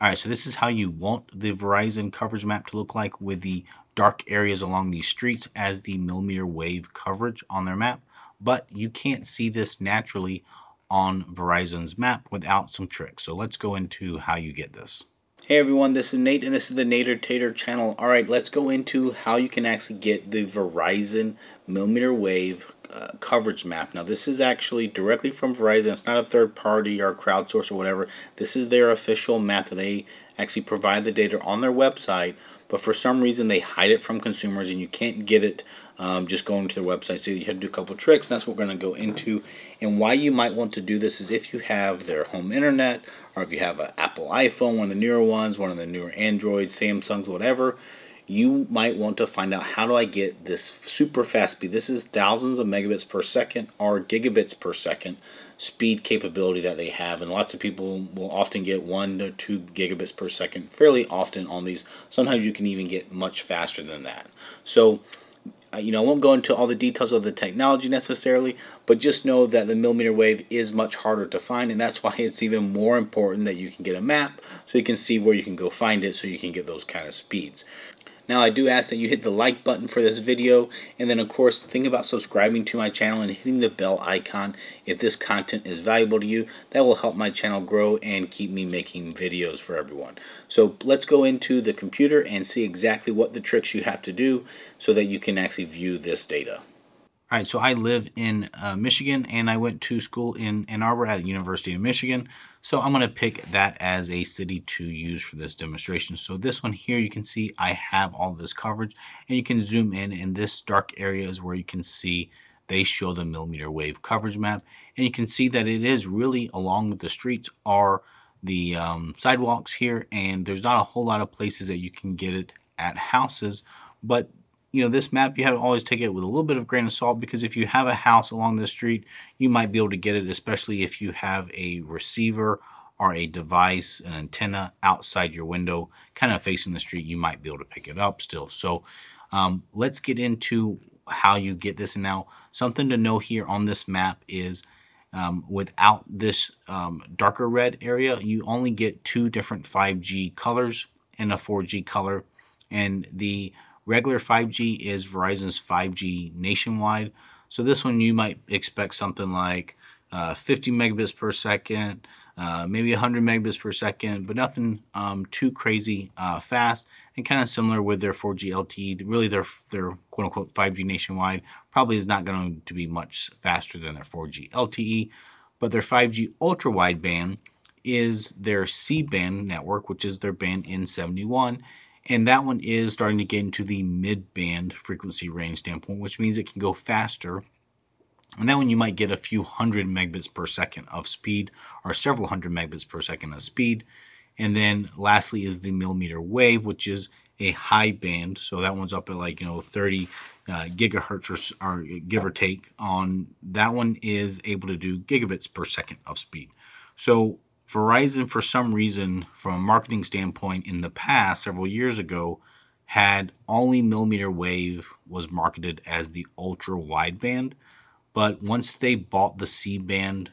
All right, so this is how you want the Verizon coverage map to look like with the dark areas along these streets as the millimeter wave coverage on their map. But you can't see this naturally on Verizon's map without some tricks. So let's go into how you get this. Hey everyone, this is Nate and this is the Nater Tater channel. Alright, let's go into how you can actually get the Verizon millimeter wave uh, coverage map. Now this is actually directly from Verizon. It's not a third party or crowdsource or whatever. This is their official map that they actually provide the data on their website but for some reason they hide it from consumers and you can't get it um, just going to their website. So you have to do a couple tricks, and that's what we're going to go into. And why you might want to do this is if you have their home internet, or if you have an Apple iPhone, one of the newer ones, one of the newer Androids, Samsungs, whatever, you might want to find out how do I get this super fast speed. This is thousands of megabits per second or gigabits per second speed capability that they have. And lots of people will often get one to two gigabits per second fairly often on these. Sometimes you can even get much faster than that. So uh, you know, I won't go into all the details of the technology necessarily, but just know that the millimeter wave is much harder to find, and that's why it's even more important that you can get a map so you can see where you can go find it so you can get those kind of speeds. Now I do ask that you hit the like button for this video and then of course think about subscribing to my channel and hitting the bell icon if this content is valuable to you. That will help my channel grow and keep me making videos for everyone. So let's go into the computer and see exactly what the tricks you have to do so that you can actually view this data. All right, so I live in uh, Michigan and I went to school in Ann Arbor at the University of Michigan. So I'm going to pick that as a city to use for this demonstration. So this one here, you can see I have all this coverage and you can zoom in and this dark area is where you can see they show the millimeter wave coverage map. And you can see that it is really along the streets are the um, sidewalks here and there's not a whole lot of places that you can get it at houses. But you know, this map, you have to always take it with a little bit of grain of salt because if you have a house along this street, you might be able to get it, especially if you have a receiver or a device, an antenna outside your window, kind of facing the street, you might be able to pick it up still. So um, let's get into how you get this. And now something to know here on this map is um, without this um, darker red area, you only get two different 5G colors and a 4G color. And the Regular 5G is Verizon's 5G nationwide. So this one you might expect something like uh, 50 megabits per second, uh, maybe 100 megabits per second, but nothing um, too crazy uh, fast. And kind of similar with their 4G LTE. Really, their their quote unquote 5G nationwide probably is not going to be much faster than their 4G LTE, but their 5G ultra wideband is their C band network, which is their band N71 and that one is starting to get into the mid-band frequency range standpoint, which means it can go faster. And that one you might get a few hundred megabits per second of speed or several hundred megabits per second of speed. And then lastly is the millimeter wave, which is a high band. So that one's up at like, you know, 30 uh, gigahertz or, or give or take on that one is able to do gigabits per second of speed. So Verizon, for some reason, from a marketing standpoint, in the past, several years ago, had only millimeter wave was marketed as the ultra wideband. But once they bought the C band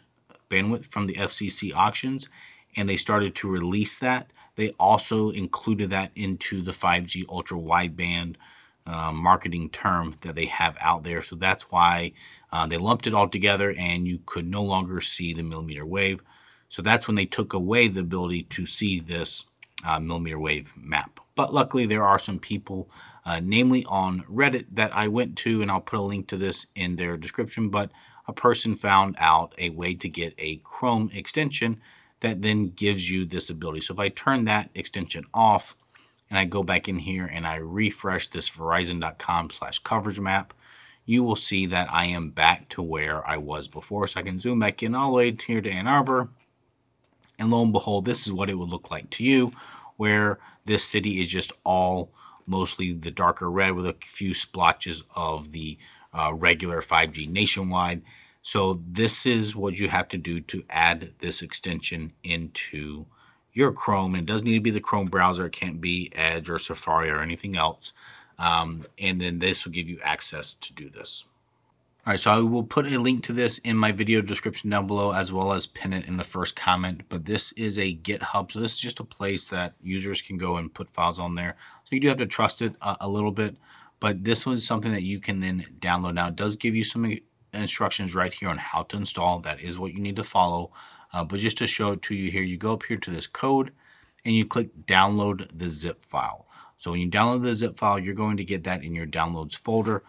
bandwidth from the FCC auctions and they started to release that, they also included that into the 5G ultra wideband uh, marketing term that they have out there. So that's why uh, they lumped it all together and you could no longer see the millimeter wave. So that's when they took away the ability to see this uh, millimeter wave map. But luckily, there are some people, uh, namely on Reddit, that I went to, and I'll put a link to this in their description. But a person found out a way to get a Chrome extension that then gives you this ability. So if I turn that extension off and I go back in here and I refresh this verizon.com slash coverage map, you will see that I am back to where I was before. So I can zoom back in all the way here to Ann Arbor and lo and behold, this is what it would look like to you, where this city is just all mostly the darker red with a few splotches of the uh, regular 5G nationwide. So this is what you have to do to add this extension into your Chrome. And it doesn't need to be the Chrome browser. It can't be Edge or Safari or anything else. Um, and then this will give you access to do this. All right, so I will put a link to this in my video description down below as well as pin it in the first comment. But this is a GitHub, so this is just a place that users can go and put files on there. So you do have to trust it a, a little bit, but this was something that you can then download. Now it does give you some instructions right here on how to install. That is what you need to follow. Uh, but just to show it to you here, you go up here to this code and you click download the zip file. So when you download the zip file, you're going to get that in your downloads folder.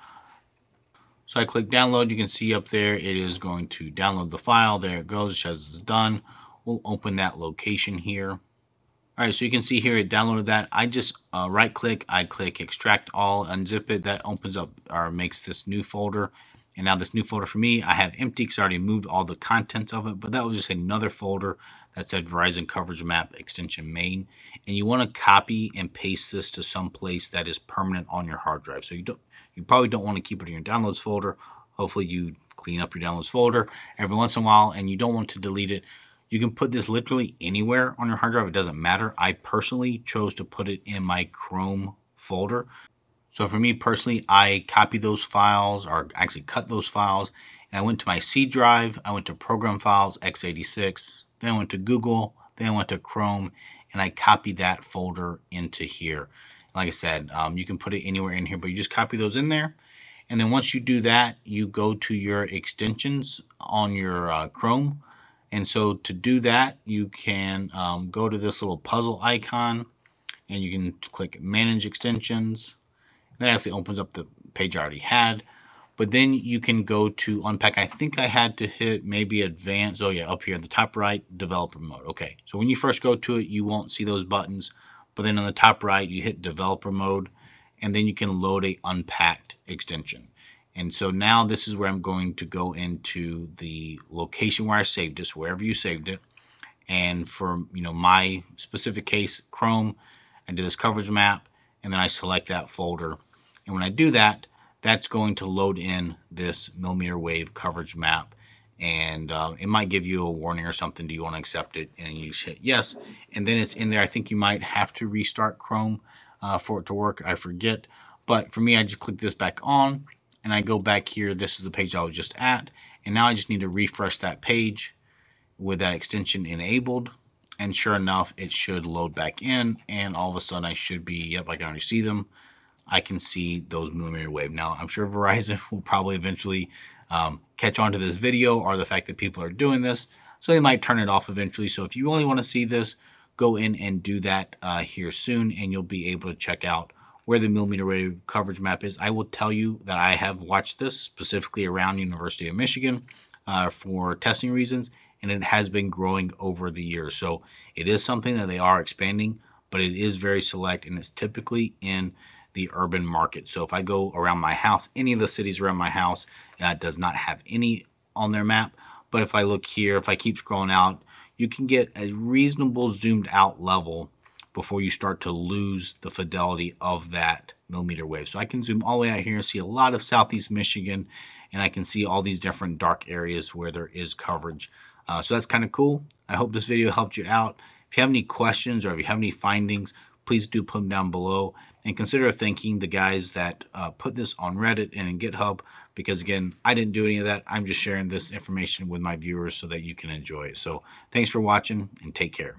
So I click download, you can see up there it is going to download the file. There it goes, it says it's done. We'll open that location here. All right, so you can see here it downloaded that. I just uh, right click, I click extract all, unzip it. That opens up or makes this new folder. And now this new folder for me, I have empty because I already moved all the contents of it, but that was just another folder that said Verizon Coverage Map extension main. And you want to copy and paste this to some place that is permanent on your hard drive. So you don't, you probably don't want to keep it in your downloads folder. Hopefully you clean up your downloads folder every once in a while and you don't want to delete it. You can put this literally anywhere on your hard drive. It doesn't matter. I personally chose to put it in my Chrome folder so for me personally, I copied those files or actually cut those files and I went to my C drive, I went to program files, x86, then I went to Google, then I went to Chrome and I copied that folder into here. Like I said, um, you can put it anywhere in here, but you just copy those in there. And then once you do that, you go to your extensions on your uh, Chrome. And so to do that, you can um, go to this little puzzle icon and you can click Manage Extensions that actually opens up the page I already had. But then you can go to unpack. I think I had to hit maybe advanced. Oh yeah, up here in the top right, developer mode. Okay, so when you first go to it, you won't see those buttons. But then on the top right, you hit developer mode, and then you can load a unpacked extension. And so now this is where I'm going to go into the location where I saved this, wherever you saved it. And for you know my specific case, Chrome, I do this coverage map, and then I select that folder and when I do that, that's going to load in this millimeter wave coverage map. And uh, it might give you a warning or something. Do you want to accept it? And you hit yes. And then it's in there. I think you might have to restart Chrome uh, for it to work. I forget. But for me, I just click this back on and I go back here. This is the page I was just at. And now I just need to refresh that page with that extension enabled. And sure enough, it should load back in. And all of a sudden, I should be, yep, I can already see them. I can see those millimeter wave. Now, I'm sure Verizon will probably eventually um, catch on to this video or the fact that people are doing this, so they might turn it off eventually. So if you only want to see this, go in and do that uh, here soon, and you'll be able to check out where the millimeter wave coverage map is. I will tell you that I have watched this specifically around University of Michigan uh, for testing reasons, and it has been growing over the years. So it is something that they are expanding, but it is very select, and it's typically in the urban market. So if I go around my house, any of the cities around my house uh, does not have any on their map. But if I look here, if I keep scrolling out, you can get a reasonable zoomed out level before you start to lose the fidelity of that millimeter wave. So I can zoom all the way out here and see a lot of southeast Michigan, and I can see all these different dark areas where there is coverage. Uh, so that's kind of cool. I hope this video helped you out. If you have any questions or if you have any findings, please do put them down below and consider thanking the guys that uh, put this on Reddit and in GitHub because again, I didn't do any of that. I'm just sharing this information with my viewers so that you can enjoy it. So thanks for watching and take care.